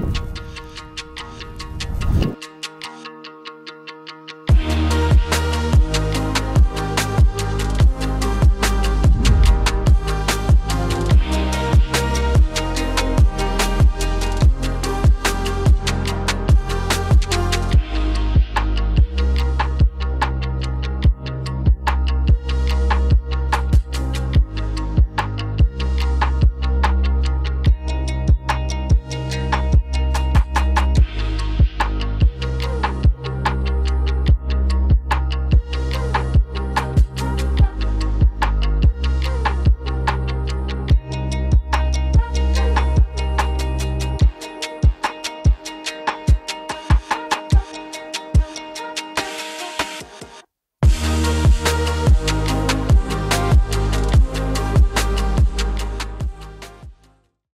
you